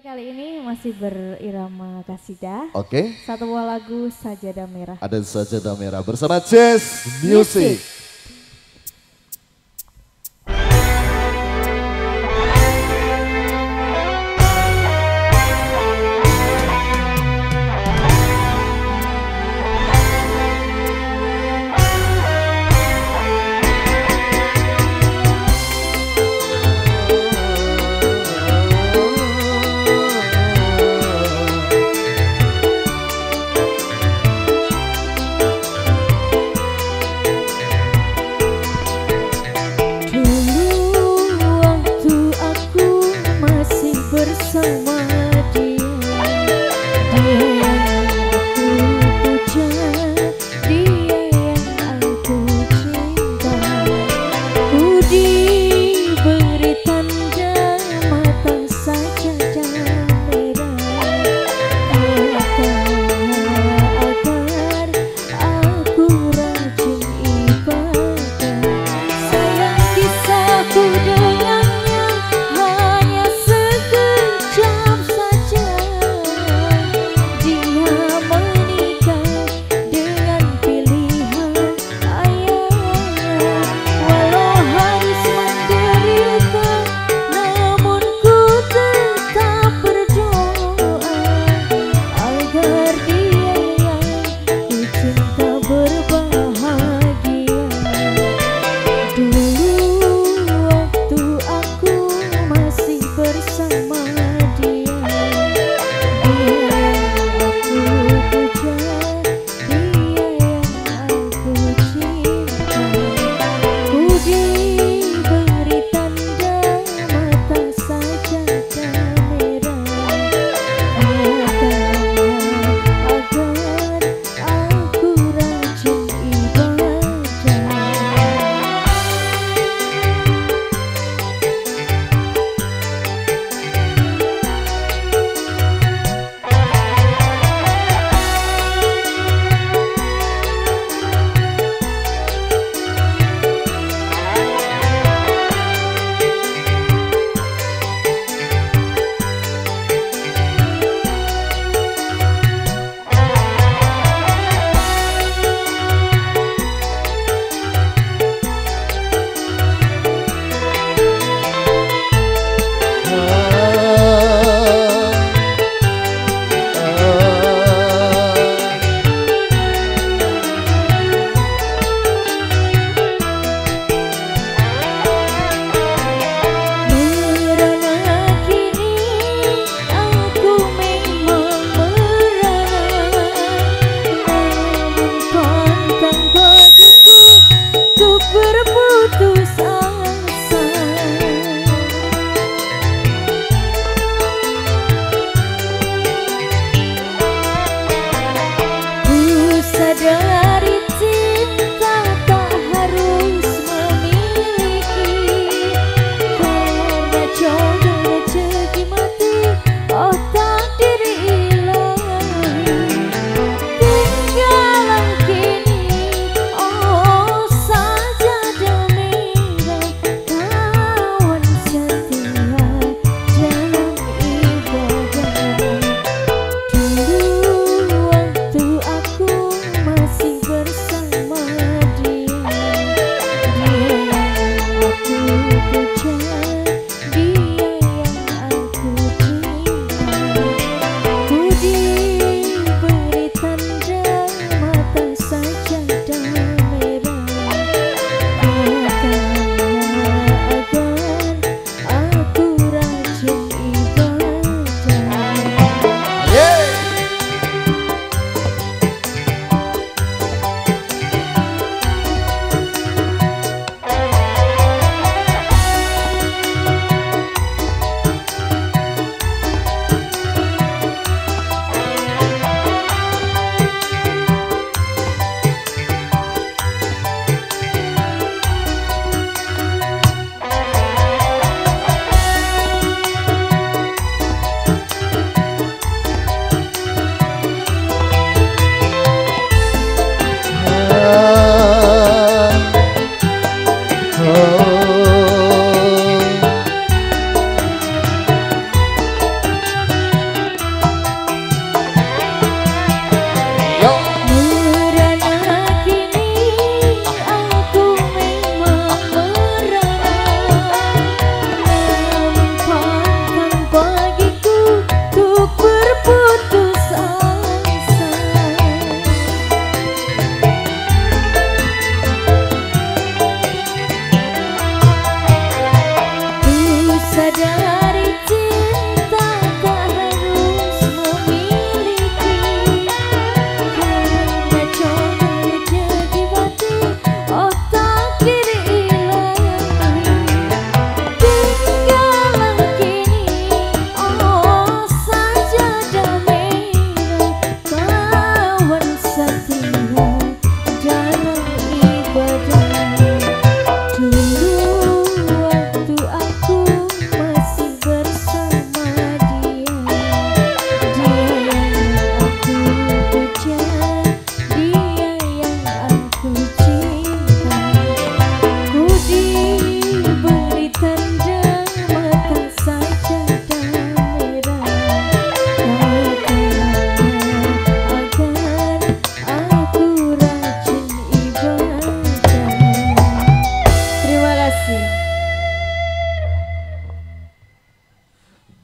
kali ini masih berirama kasidah. Oke. Satu buah lagu Sajadah Merah. Ada Sajadah Merah bersama Jazz Music. Music. 真爱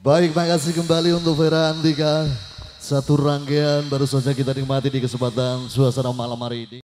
Baik, makasih kembali untuk Vera Andika. Satu rangkaian baru saja kita nikmati di kesempatan suasana malam hari ini.